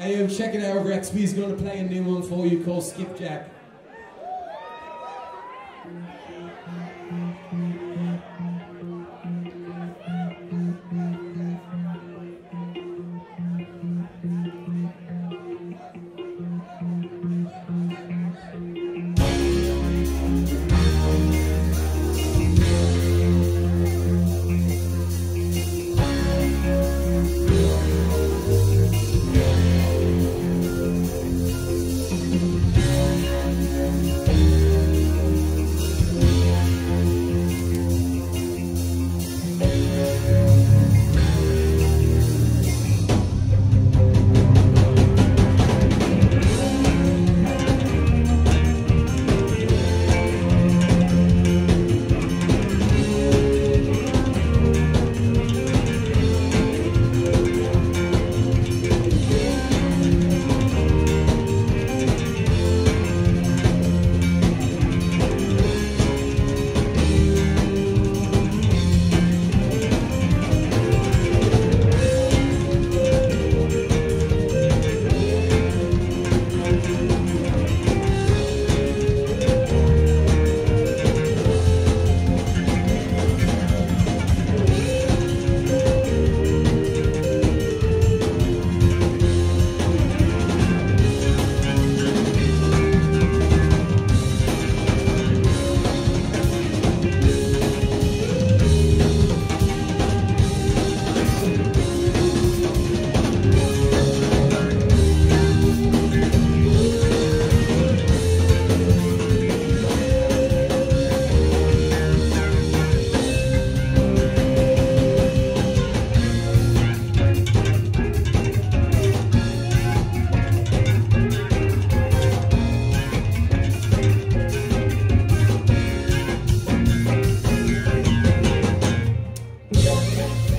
Hey, yo, check it out. Rexby's going to play a new one for you called Skipjack. Yeah.